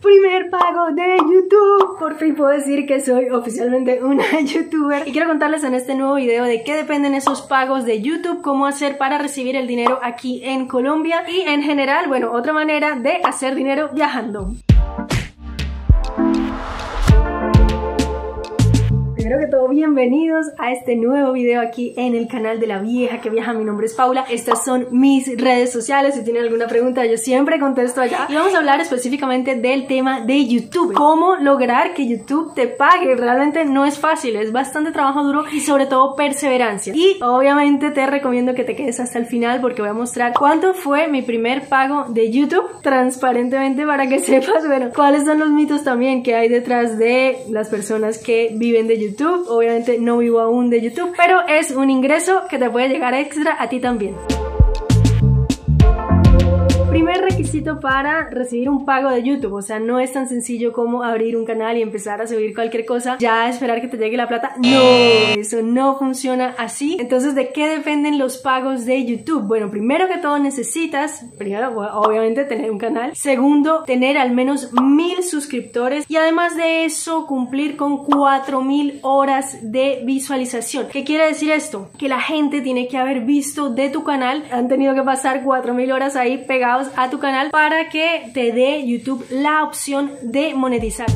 Primer pago de YouTube. Por fin puedo decir que soy oficialmente una youtuber. Y quiero contarles en este nuevo video de qué dependen esos pagos de YouTube, cómo hacer para recibir el dinero aquí en Colombia y en general, bueno, otra manera de hacer dinero viajando. Primero que todo, bienvenidos a este nuevo video aquí en el canal de la vieja que viaja. Mi nombre es Paula. Estas son mis redes sociales. Si tienen alguna pregunta, yo siempre contesto allá. Y vamos a hablar específicamente del tema de YouTube. Cómo lograr que YouTube te pague. Realmente no es fácil, es bastante trabajo duro y sobre todo perseverancia. Y obviamente te recomiendo que te quedes hasta el final porque voy a mostrar cuánto fue mi primer pago de YouTube transparentemente para que sepas, bueno, cuáles son los mitos también que hay detrás de las personas que viven de YouTube Obviamente no vivo aún de YouTube, pero es un ingreso que te puede llegar extra a ti también requisito para recibir un pago de YouTube, o sea, no es tan sencillo como abrir un canal y empezar a subir cualquier cosa, ya esperar que te llegue la plata. No, eso no funciona así. Entonces, ¿de qué dependen los pagos de YouTube? Bueno, primero que todo necesitas, primero, obviamente, tener un canal. Segundo, tener al menos mil suscriptores y además de eso, cumplir con 4000 horas de visualización. ¿Qué quiere decir esto? Que la gente tiene que haber visto de tu canal, han tenido que pasar 4000 horas ahí pegados a tu canal para que te dé YouTube la opción de monetizar.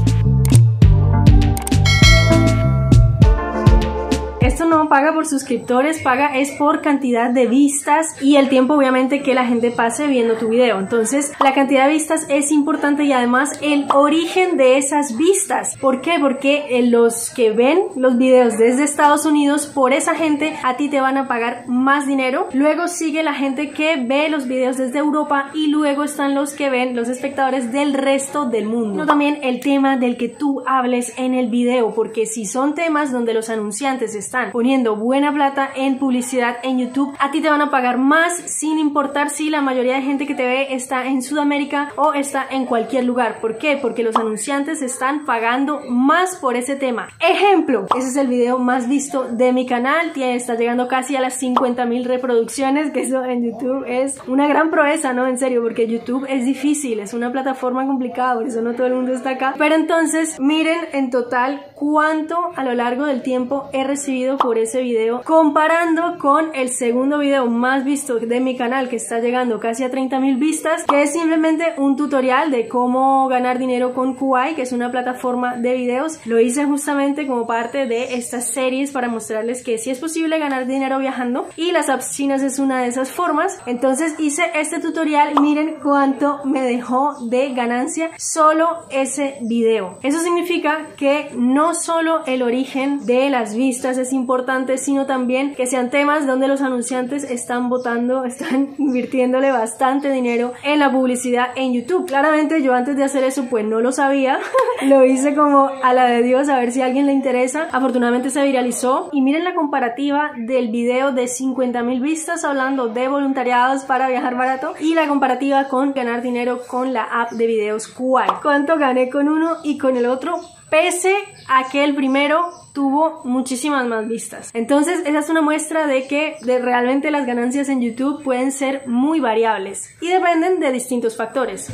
Paga por suscriptores, paga es por cantidad de vistas y el tiempo obviamente que la gente pase viendo tu video. Entonces la cantidad de vistas es importante y además el origen de esas vistas. ¿Por qué? Porque eh, los que ven los videos desde Estados Unidos, por esa gente a ti te van a pagar más dinero. Luego sigue la gente que ve los videos desde Europa y luego están los que ven los espectadores del resto del mundo. También el tema del que tú hables en el video, porque si son temas donde los anunciantes están poniendo buena plata en publicidad en YouTube, a ti te van a pagar más sin importar si la mayoría de gente que te ve está en Sudamérica o está en cualquier lugar. ¿Por qué? Porque los anunciantes están pagando más por ese tema. Ejemplo, ese es el video más visto de mi canal, tiene, está llegando casi a las 50 mil reproducciones, que eso en YouTube es una gran proeza, ¿no? En serio, porque YouTube es difícil, es una plataforma complicada, por eso no todo el mundo está acá. Pero entonces, miren en total cuánto a lo largo del tiempo he recibido por ese video comparando con el segundo video más visto de mi canal que está llegando casi a 30 mil vistas que es simplemente un tutorial de cómo ganar dinero con Kuai que es una plataforma de videos. Lo hice justamente como parte de estas series para mostrarles que sí es posible ganar dinero viajando y las apps chinas es una de esas formas. Entonces hice este tutorial miren cuánto me dejó de ganancia solo ese video. Eso significa que no solo el origen de las vistas es importante sino también que sean temas donde los anunciantes están votando, están invirtiéndole bastante dinero en la publicidad en YouTube. Claramente yo antes de hacer eso pues no lo sabía, lo hice como a la de Dios a ver si a alguien le interesa. Afortunadamente se viralizó y miren la comparativa del video de 50 mil vistas hablando de voluntariados para viajar barato y la comparativa con ganar dinero con la app de videos Kuai. ¿Cuánto gané con uno y con el otro? Pese a que el primero tuvo muchísimas más vistas. Entonces, esa es una muestra de que de realmente las ganancias en YouTube pueden ser muy variables y dependen de distintos factores.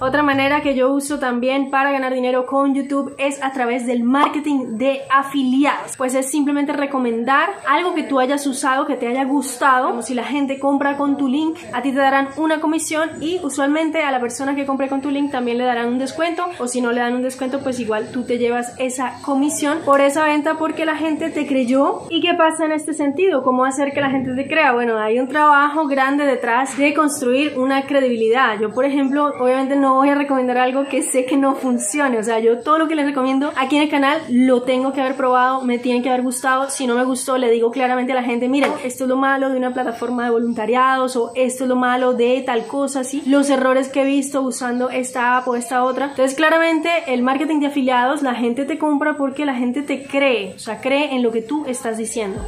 Otra manera que yo uso también para ganar dinero con YouTube es a través del marketing de afiliados. Pues es simplemente recomendar algo que tú hayas usado, que te haya gustado. Como si la gente compra con tu link, a ti te darán una comisión y usualmente a la persona que compre con tu link también le darán un descuento. O si no le dan un descuento, pues igual tú te llevas esa comisión por esa venta porque la gente te creyó. ¿Y qué pasa en este sentido? ¿Cómo hacer que la gente te crea? Bueno, hay un trabajo grande detrás de construir una credibilidad. Yo, por ejemplo, obviamente no voy a recomendar algo que sé que no funcione. O sea, yo todo lo que les recomiendo aquí en el canal lo tengo que haber probado, me tiene que haber gustado. Si no me gustó, le digo claramente a la gente, miren, esto es lo malo de una plataforma de voluntariados o esto es lo malo de tal cosa, así. Los errores que he visto usando esta app o esta otra. Entonces, claramente, el marketing de afiliados, la gente te compra porque la gente te cree, o sea, cree en lo que tú estás diciendo.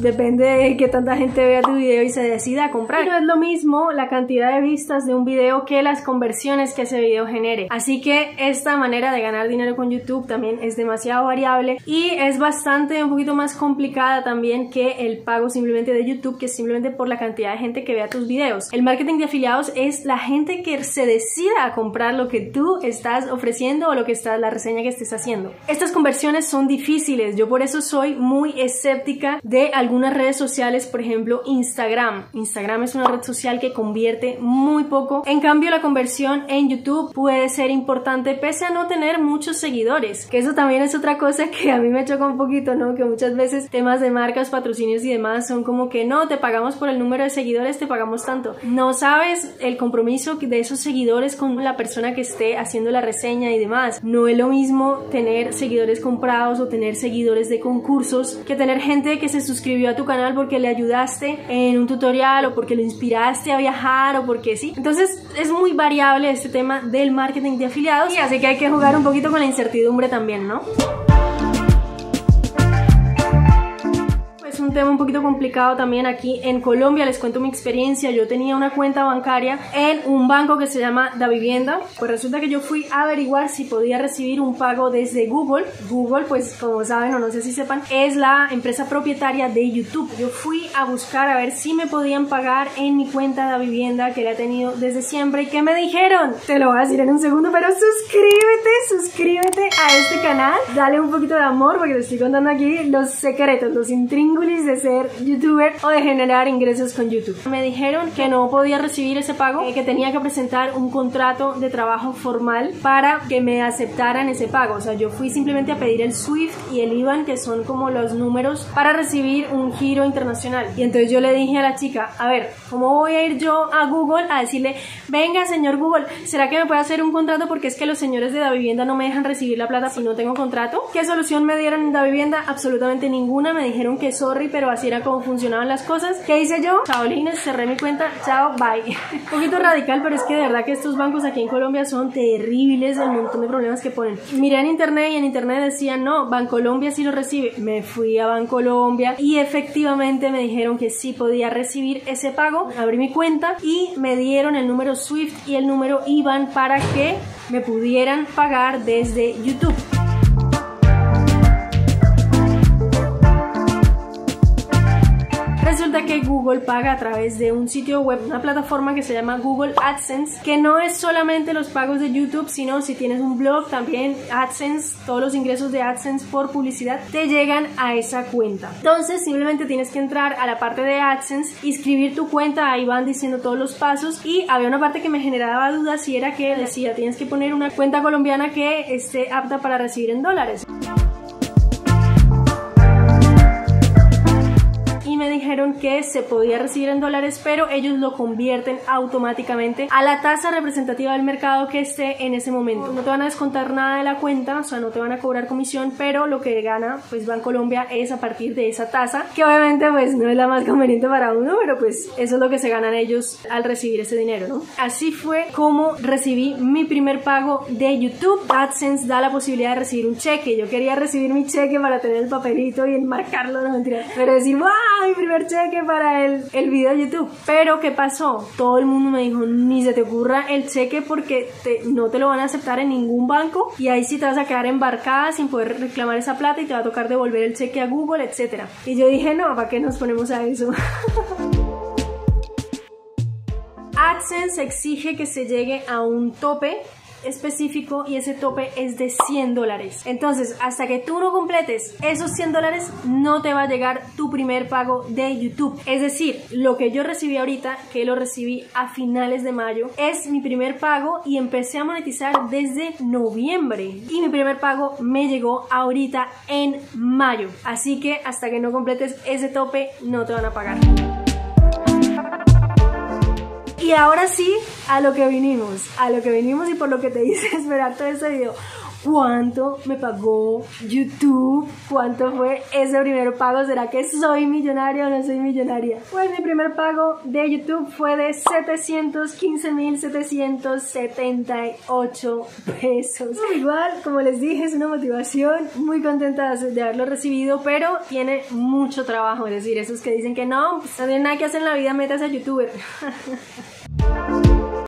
Depende de que tanta gente vea tu video y se decida a comprar. No es lo mismo la cantidad de vistas de un video que las conversiones que ese video genere. Así que esta manera de ganar dinero con YouTube también es demasiado variable y es bastante un poquito más complicada también que el pago simplemente de YouTube, que es simplemente por la cantidad de gente que vea tus videos. El marketing de afiliados es la gente que se decida a comprar lo que tú estás ofreciendo o lo que está la reseña que estés haciendo. Estas conversiones son difíciles. Yo por eso soy muy escéptica de algunas redes sociales, por ejemplo Instagram. Instagram es una red social que convierte muy poco. En cambio la conversión en YouTube puede ser importante pese a no tener muchos seguidores. Que eso también es otra cosa que a mí me choca un poquito, ¿no? Que muchas veces temas de marcas, patrocinios y demás son como que no, te pagamos por el número de seguidores, te pagamos tanto. No sabes el compromiso de esos seguidores con la persona que esté haciendo la reseña y demás. No es lo mismo tener seguidores comprados o tener seguidores de concursos que tener gente que se suscribió a tu canal porque le ayudaste en un tutorial o porque lo inspiraste a viajar o porque sí. Entonces es muy variable este tema del marketing de afiliados y así que hay que jugar un poquito con la incertidumbre también, ¿no? Tema un poquito complicado también aquí en Colombia. Les cuento mi experiencia. Yo tenía una cuenta bancaria en un banco que se llama Da Vivienda. Pues resulta que yo fui a averiguar si podía recibir un pago desde Google. Google, pues como saben o no sé si sepan, es la empresa propietaria de YouTube. Yo fui a buscar a ver si me podían pagar en mi cuenta Da Vivienda que la he tenido desde siempre. ¿Y qué me dijeron? Te lo voy a decir en un segundo, pero suscríbete, suscríbete a este canal. Dale un poquito de amor porque te estoy contando aquí los secretos, los intríngulis de ser youtuber o de generar ingresos con YouTube. Me dijeron que no podía recibir ese pago, que tenía que presentar un contrato de trabajo formal para que me aceptaran ese pago. O sea, yo fui simplemente a pedir el SWIFT y el IBAN, que son como los números para recibir un giro internacional. Y entonces yo le dije a la chica, a ver, ¿cómo voy a ir yo a Google a decirle, venga señor Google, ¿será que me puede hacer un contrato? Porque es que los señores de la vivienda no me dejan recibir la plata si no tengo contrato. ¿Qué solución me dieron en la vivienda? Absolutamente ninguna. Me dijeron que sorry, pero así era como funcionaban las cosas. ¿Qué hice yo? Chao, Lines, cerré mi cuenta, chao, bye. Un poquito radical, pero es que de verdad que estos bancos aquí en Colombia son terribles, el montón de problemas que ponen. Miré en internet y en internet decían, no, Bancolombia sí lo recibe. Me fui a Bancolombia y efectivamente me dijeron que sí podía recibir ese pago. Abrí mi cuenta y me dieron el número SWIFT y el número IBAN para que me pudieran pagar desde YouTube. Que Google paga a través de un sitio web, una plataforma que se llama Google AdSense, que no es solamente los pagos de YouTube, sino si tienes un blog, también AdSense, todos los ingresos de AdSense por publicidad te llegan a esa cuenta. Entonces simplemente tienes que entrar a la parte de AdSense, inscribir tu cuenta, ahí van diciendo todos los pasos y había una parte que me generaba dudas y era que decía tienes que poner una cuenta colombiana que esté apta para recibir en dólares. Dijeron que se podía recibir en dólares, pero ellos lo convierten automáticamente a la tasa representativa del mercado que esté en ese momento. No te van a descontar nada de la cuenta, o sea, no te van a cobrar comisión, pero lo que gana pues Colombia es a partir de esa tasa, que obviamente pues no es la más conveniente para uno, pero pues eso es lo que se ganan ellos al recibir ese dinero, ¿no? Así fue como recibí mi primer pago de YouTube. AdSense da la posibilidad de recibir un cheque. Yo quería recibir mi cheque para tener el papelito y enmarcarlo, no mentira, pero decir, ¡wow! mi primer cheque para el, el video de YouTube. Pero, ¿qué pasó? Todo el mundo me dijo, ni se te ocurra el cheque porque te, no te lo van a aceptar en ningún banco y ahí sí te vas a quedar embarcada sin poder reclamar esa plata y te va a tocar devolver el cheque a Google, etc. Y yo dije, no, ¿para qué nos ponemos a eso? AdSense exige que se llegue a un tope específico y ese tope es de 100 dólares. Entonces, hasta que tú no completes esos 100 dólares, no te va a llegar tu primer pago de YouTube. Es decir, lo que yo recibí ahorita, que lo recibí a finales de mayo, es mi primer pago y empecé a monetizar desde noviembre. Y mi primer pago me llegó ahorita en mayo. Así que hasta que no completes ese tope, no te van a pagar. Y ahora sí, a lo que vinimos, a lo que vinimos y por lo que te hice esperar todo este video. ¿cuánto me pagó YouTube? ¿Cuánto fue ese primer pago? ¿Será que soy millonaria o no soy millonaria? Pues mi primer pago de YouTube fue de 715.778 pesos. Igual, como les dije, es una motivación, muy contenta de haberlo recibido, pero tiene mucho trabajo, es decir, esos que dicen que no, pues, no que hacer en la vida, metas a youtuber. Bye.